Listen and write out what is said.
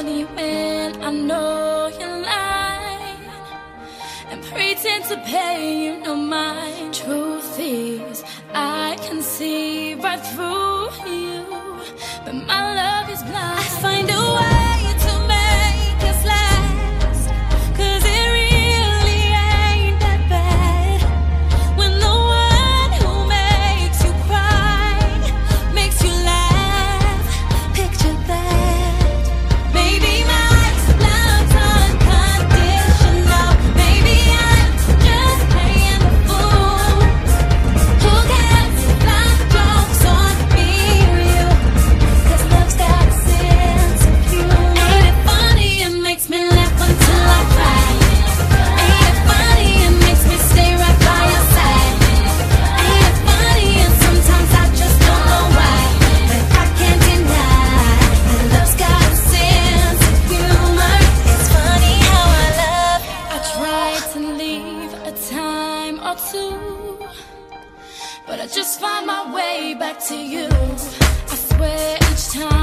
funny when I know you lie and pretend to pay you no mind. Truth is, I can see right through. But I just find my way back to you. I swear each time.